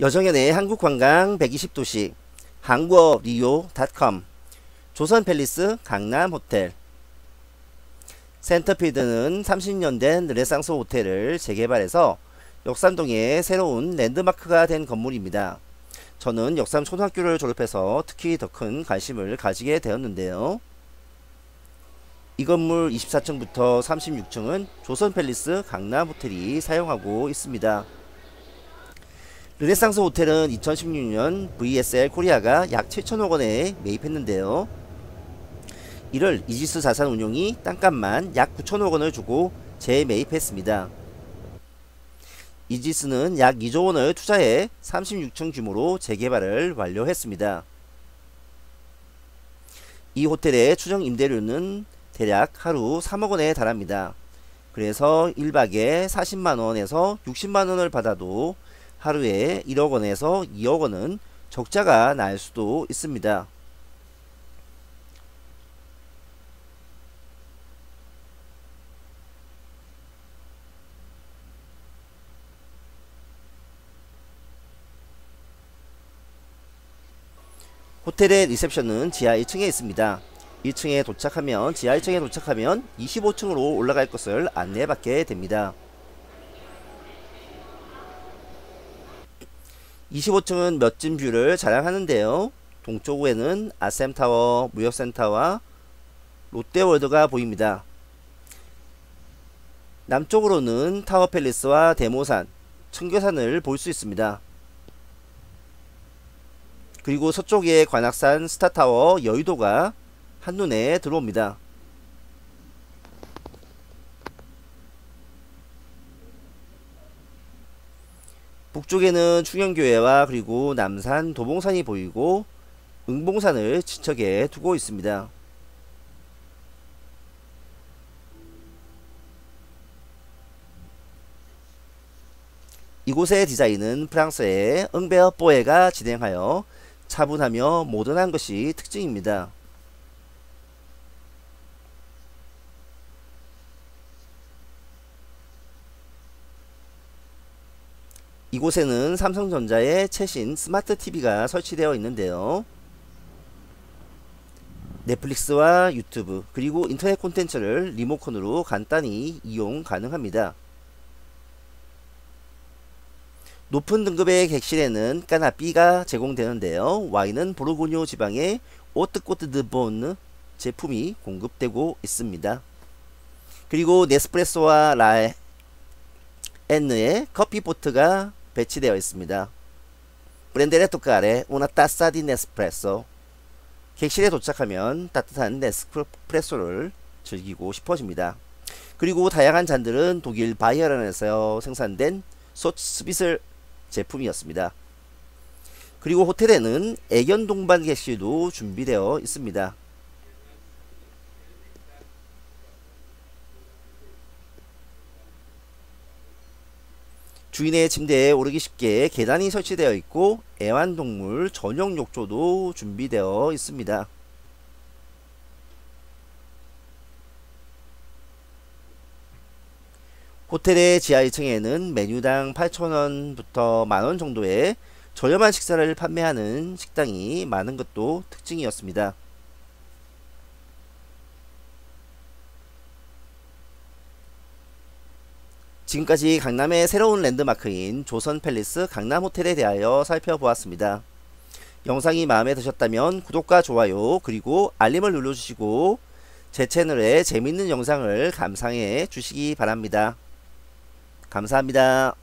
여정현의 한국관광 120도시 한국어 리오닷컴 조선팰리스 강남호텔 센터필드는 30년 된 르네상스 호텔을 재개발해서 역삼동의 새로운 랜드마크가 된 건물입니다. 저는 역삼 초등학교를 졸업해서 특히 더 큰 관심을 가지게 되었는데요. 이 건물 24층부터 36층은 조선팰리스 강남호텔이 사용하고 있습니다. 르네상스 호텔은 2016년 VSL 코리아가 약 7천억 원에 매입했는데요. 이를 이지스 자산 운용이 땅값만 약 9천억 원을 주고 재매입했습니다. 이지스는 약 2조 원을 투자해 36층 규모로 재개발을 완료했습니다. 이 호텔의 추정 임대료는 대략 하루 3억 원에 달합니다. 그래서 1박에 40만원에서 60만원을 받아도 하루에 1억 원에서 2억 원은 적자가 날 수도 있습니다. 호텔의 리셉션은 지하 1층에 있습니다. 1층에 도착하면 지하 1층에 도착하면 25층으로 올라갈 것을 안내받게 됩니다. 25층은 멋진 view를 자랑하는데요. 동쪽에는 아셈타워, 무역센터와 롯데월드가 보입니다. 남쪽으로는 타워팰리스와 대모산, 청계산을 볼 수 있습니다. 그리고 서쪽에 관악산, 스타타워, 여의도가 한눈에 들어옵니다. 북쪽에는 충영교회와 그리고 남산 도봉산이 보이고 응봉산을 지척에 두고 있습니다. 이곳의 디자인은 프랑스의 응베어 뽀에가 진행하여 차분하며 모던한 것이 특징입니다. 이곳에는 삼성전자의 최신 스마트 TV가 설치되어 있는데요. 넷플릭스와 유튜브 그리고 인터넷 콘텐츠를 리모컨으로 간단히 이용 가능합니다. 높은 등급의 객실에는 까나비가 제공되는데요. 와인은 보르고뇨 지방의 오뜨꼬뜨드본 제품이 공급되고 있습니다. 그리고 네스프레소와 라엔느의 커피포트가 배치되어 있습니다. 브렌데레 토카레 우나 따사디 네스프레소 객실에 도착하면 따뜻한 네스프레소를 즐기고 싶어집니다. 그리고 다양한 잔들은 독일 바이에른에서 생산된 소츠비슬 제품이었습니다. 그리고 호텔에는 애견 동반 객실도 준비되어 있습니다. 주인의 침대에 오르기 쉽게 계단이 설치되어 있고 애완동물 전용 욕조도 준비되어 있습니다. 호텔의 지하 1층에는 메뉴당 8,000원부터 만원 정도의 저렴한 식사를 판매하는 식당이 많은 것도 특징이었습니다. 지금까지 강남의 새로운 랜드마크인 조선 팰리스 강남 호텔에 대하여 살펴보았습니다. 영상이 마음에 드셨다면 구독과 좋아요 그리고 알림을 눌러주시고 제 채널에 재밌는 영상을 감상해 주시기 바랍니다. 감사합니다.